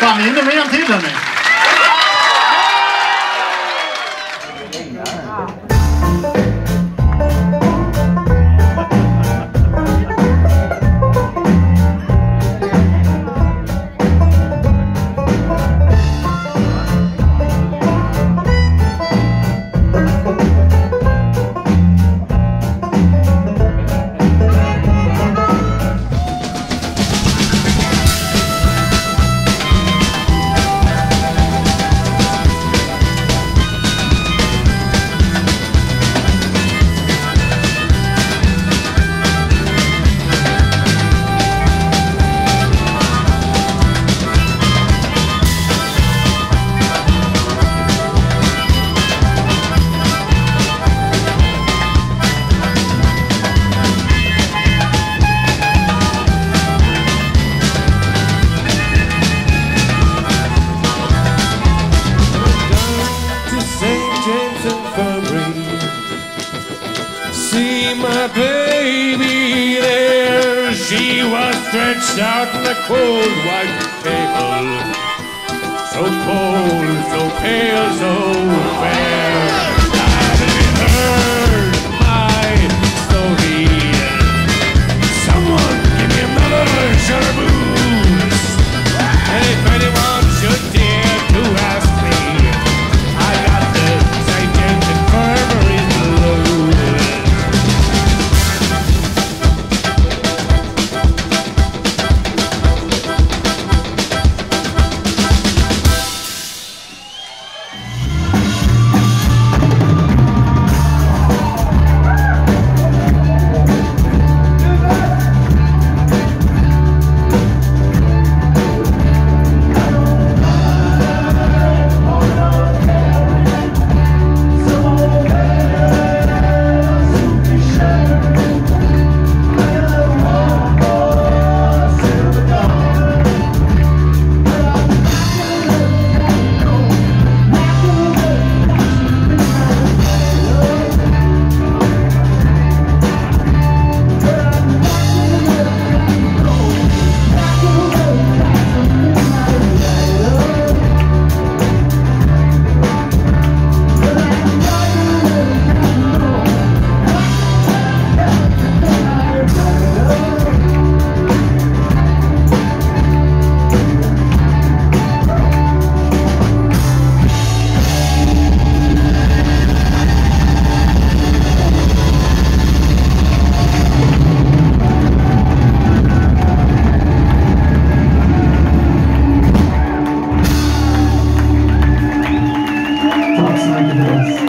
把名字没让听着呢。my baby there. She was stretched out on the cold white table, so cold, so pale, so fair. nome Deus.